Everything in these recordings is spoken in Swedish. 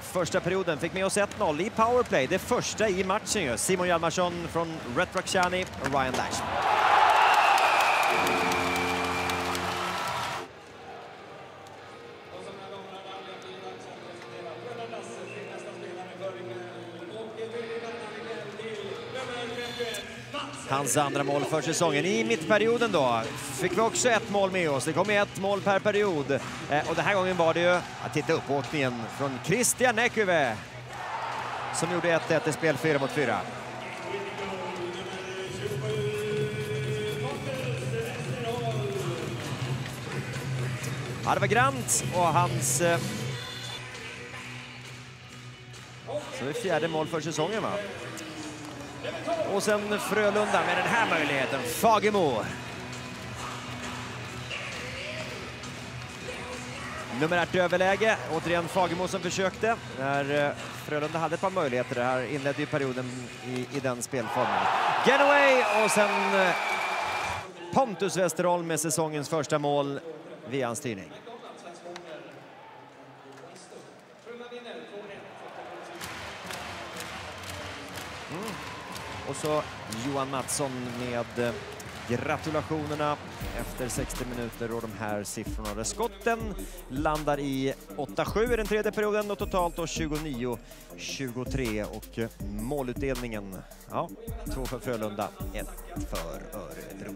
Första perioden fick med oss 1-0 i powerplay, det första i matchen ju. Simon Hjalmarsson från Retroxani och Ryan Lash. Hans andra mål för säsongen. I mittperioden då fick vi också ett mål med oss. Det kom ett mål per period. Eh, och den här gången var det ju, att titta uppåkningen från Christian Näkyvä som gjorde 1-1 i spel 4 mot 4. Ja, det var Grant och hans... Eh, så det är fjärde mål för säsongen va? Och sen Frölunda med den här möjligheten, Fagemo. Numerärt överläge, återigen Fagemo som försökte. När eh, Frölunda hade ett par möjligheter, det här inledde ju perioden i, i den spelformen. Genaway och sen eh, Pontus Westerholm med säsongens första mål via hans styrning. Mm. Och så Johan Mattsson med eh, gratulationerna efter 60 minuter och de här siffrorna. Där skotten landar i 8-7 i den tredje perioden och totalt då 29-23 och eh, målutdelningen, ja, två för Frölunda, ett för Örebro.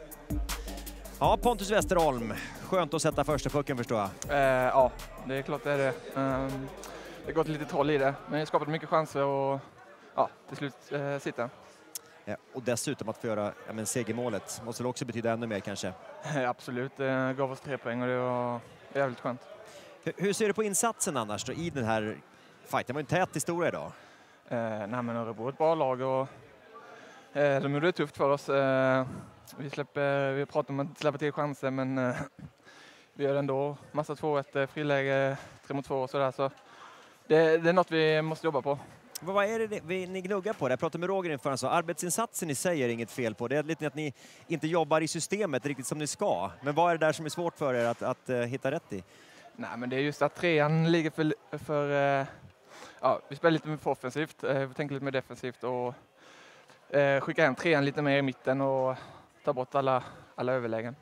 Ja, Pontus Westerholm, skönt att sätta första pucken förstår jag. Eh, ja, det är klart det är det. Um, det har gått lite troll i det, men jag har skapat mycket chanser och ja, till slut eh, sitter och dessutom att få göra ja, men segermålet måste väl också betyda ännu mer kanske? Absolut, det gav oss tre poäng och det var jävligt skönt. Hur, ser du på insatsen annars då, i den här fighten? Det var en tät historia idag. Eh, nej, men Örebro är ett bra lag och eh, de gjorde det tufft för oss. Eh, vi, släpper, vi pratar om att släppa till chanser, men eh, vi gör ändå massa 2-1, eh, friläge, 3 mot 2 och sådär. Så det, det är något vi måste jobba på. Vad är det ni, ni gnuggar på? Jag pratade med Roger inför, han sa arbetsinsatsen i sig är inget fel på. Det är lite att ni inte jobbar i systemet riktigt som ni ska. Men vad är det där som är svårt för er att, att uh, hitta rätt i? Nej, men det är just att trean ligger för... för uh, ja, vi spelar lite mer för offensivt, uh, vi tänker lite mer defensivt och uh, skickar hem trean lite mer i mitten och tar bort alla, alla överlägen.